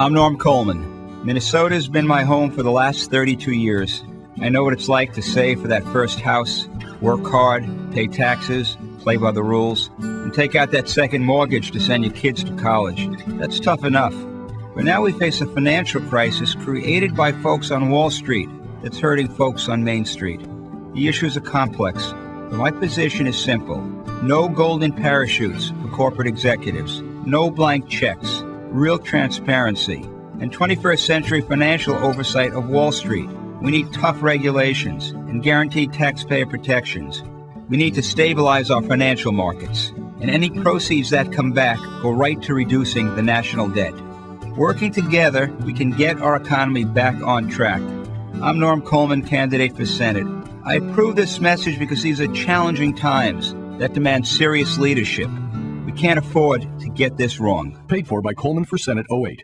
I'm Norm Coleman. Minnesota has been my home for the last 32 years. I know what it's like to save for that first house, work hard, pay taxes, play by the rules, and take out that second mortgage to send your kids to college. That's tough enough. But now we face a financial crisis created by folks on Wall Street that's hurting folks on Main Street. The issues are complex, but my position is simple. No golden parachutes for corporate executives, no blank checks, real transparency, and 21st century financial oversight of Wall Street. We need tough regulations and guaranteed taxpayer protections. We need to stabilize our financial markets, and any proceeds that come back go right to reducing the national debt. Working together, we can get our economy back on track. I'm Norm Coleman, candidate for Senate. I approve this message because these are challenging times that demand serious leadership. Can't afford to get this wrong. Paid for by Coleman for Senate 08.